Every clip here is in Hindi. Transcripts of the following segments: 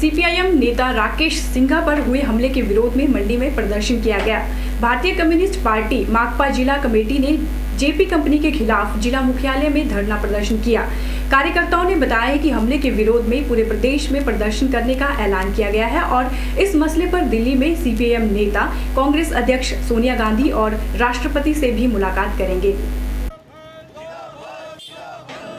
सीपीआईएम नेता राकेश सिंघा पर हुए हमले के विरोध में मंडी में प्रदर्शन किया गया। भारतीय कम्युनिस्ट पार्टी, माकपा जिला कमेटी ने जेपी कंपनी के खिलाफ जिला मुख्यालय में धरना प्रदर्शन किया। कार्यकर्ताओं ने बताया कि हमले के विरोध में पूरे प्रदेश में प्रदर्शन करने का ऐलान किया गया है और इस मसले पर दिल्ली में सीपीएम नेता, कांग्रेस अध्यक्ष सोनिया गांधी और राष्ट्रपति से भी मुलाकात करेंगे।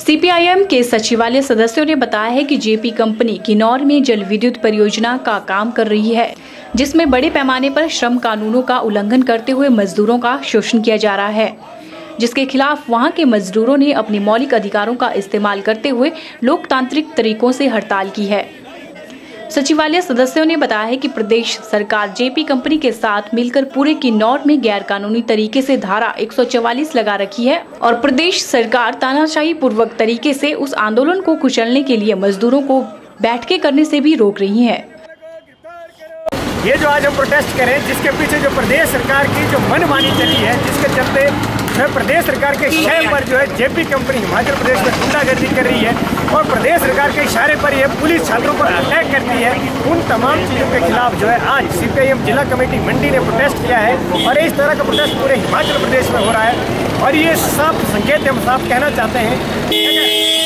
सीपीआईएम के सचिवालय सदस्यों ने बताया है कि जेपी कंपनी किन्नौर में जल विद्युत परियोजना का काम कर रही है, जिसमें बड़े पैमाने पर श्रम कानूनों का उल्लंघन करते हुए मजदूरों का शोषण किया जा रहा है, जिसके खिलाफ वहाँ के मजदूरों ने अपने मौलिक अधिकारों का इस्तेमाल करते हुए लोकतांत्रिक तरीकों से हड़ताल की है। सचिवालय सदस्यों ने बताया है कि प्रदेश सरकार जेपी कंपनी के साथ मिलकर पूरे किन्नौर में गैर कानूनी तरीके से धारा 144 लगा रखी है और प्रदेश सरकार तानाशाही पूर्वक तरीके से उस आंदोलन को कुचलने के लिए मजदूरों को बैठके करने से भी रोक रही है। ये जो आज हम प्रोटेस्ट करें जिसके पीछे जो प्रदेश सरकार की जो मनमानी चली है, जिसके चलते प्रदेश सरकार के इशारे पर जो है जेपी कंपनी हिमाचल प्रदेश में गुंडागर्दी कर रही है और प्रदेश सरकार के इशारे पर यह पुलिस छात्रों पर अटैक करती है। उन तमाम चीज़ों के खिलाफ जो है आज सीपीआईएम जिला कमेटी मंडी ने प्रोटेस्ट किया है और इस तरह का प्रोटेस्ट पूरे हिमाचल प्रदेश में हो रहा है। और ये साफ़ संकेत हम साफ़ कहना चाहते हैं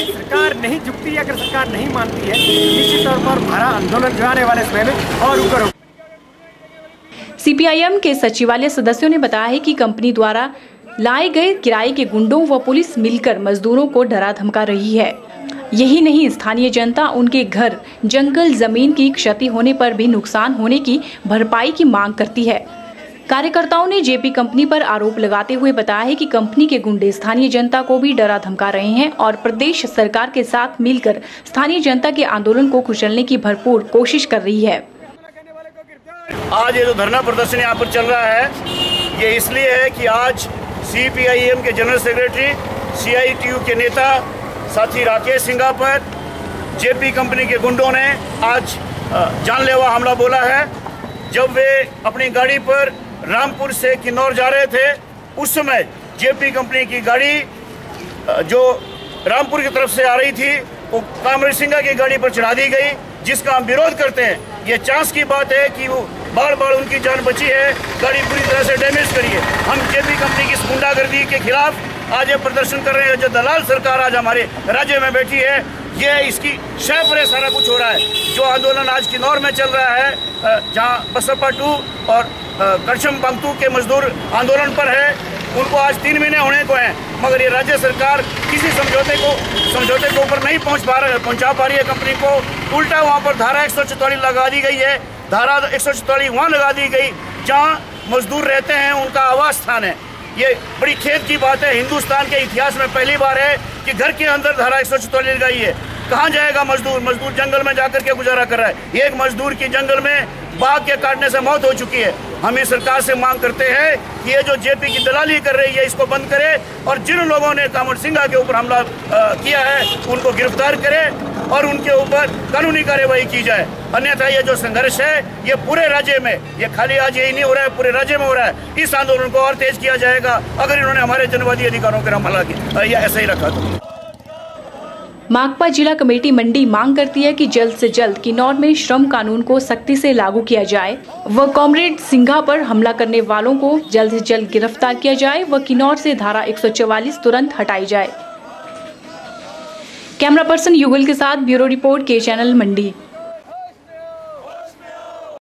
सरकार नहीं झुकती, अगर सरकार नहीं मानती है, निश्चित तौर पर हमारा आंदोलन जो आने वाले समय में और ऊपर सीपीआईएम के सचिवालय सदस्यों ने बताया है कि कंपनी द्वारा लाए गए किराए के गुंडों व पुलिस मिलकर मजदूरों को डरा धमका रही है। यही नहीं, स्थानीय जनता, उनके घर, जंगल ज़मीन की क्षति होने पर भी नुकसान होने की भरपाई की मांग करती है। कार्यकर्ताओं ने जेपी कंपनी पर आरोप लगाते हुए बताया है कि कंपनी के गुंडे स्थानीय जनता को भी डरा धमका रहे हैं और प्रदेश सरकार के साथ मिलकर स्थानीय जनता के आंदोलन को कुचलने की भरपूर कोशिश कर रही है। आज ये जो धरना प्रदर्शन यहाँ पर चल रहा है, ये इसलिए है कि आज सीपीआईएम के जनरल सेक्रेटरी सीआईटीयू के नेता साथी राकेश सिंघा पर जेपी कंपनी के गुंडों ने आज जानलेवा हमला बोला है। जब वे अपनी गाड़ी पर रामपुर से किन्नौर जा रहे थे, उस समय जेपी कंपनी की गाड़ी जो रामपुर की तरफ़ से आ रही थी, वो कामरेज सिंघा की गाड़ी पर चढ़ा दी गई, जिसका हम विरोध करते हैं। ये चांस की बात है कि वो बार बार उनकी जान बची है। गाड़ी पूरी तरह से डैमेज करी है। हम जेपी कंपनी की गुंडागर्दी के खिलाफ आज ये प्रदर्शन कर रहे हैं जो दलाल सरकार आज हमारे राज्य में बैठी है, ये इसकी शय पर सारा कुछ हो रहा है। जो आंदोलन आज किन्नौर में चल रहा है जहाँ बसपा टू और करछम पंक्तू के मजदूर आंदोलन पर है, उनको आज तीन महीने होने को हैं, मगर ये राज्य सरकार किसी समझौते को, समझौते के ऊपर नहीं पहुँच पा रहा पहुँचा पा रही है कंपनी को। उल्टा वहाँ पर धारा एक लगा दी गई है, धारा एक सौ वहाँ लगा दी गई, जहाँ मजदूर रहते हैं, उनका आवास स्थान है। ये बड़ी खेत की बात है, हिंदुस्तान के इतिहास में पहली बार है कि घर के अंदर धारा एक सौ चौतालीस है। कहाँ जाएगा मजदूर? मजदूर जंगल में जाकर के गुजारा कर रहा है। एक मजदूर की जंगल में बाघ के काटने से मौत हो चुकी है। हम इस सरकार से मांग करते हैं कि ये जो जेपी की दलाली कर रही है, इसको बंद करे और जिन लोगों ने कामर सिंघा के ऊपर हमला किया है, उनको गिरफ़्तार करे। और उनके ऊपर कानूनी कार्यवाही की जाए। अन्यथा ये जो संघर्ष है, ये पूरे राज्य में, ये खाली आज यही नहीं हो रहा है, पूरे राज्य में हो रहा है। इस आंदोलन को और तेज किया जाएगा अगर इन्होंने हमारे जनवादी अधिकारों पर हमला किया। ऐसा ही रखा तो माकपा जिला कमेटी मंडी मांग करती है कि जल्द से जल्द किन्नौर में श्रम कानून को सख्ती से लागू किया जाए। व कॉमरेड सिंघा पर हमला करने वालों को जल्द से जल्द गिरफ़्तार किया जाए। व किन्नौर से धारा 144 तुरंत हटाई जाए। कैमरा पर्सन युगल के साथ ब्यूरो रिपोर्ट के चैनल मंडी।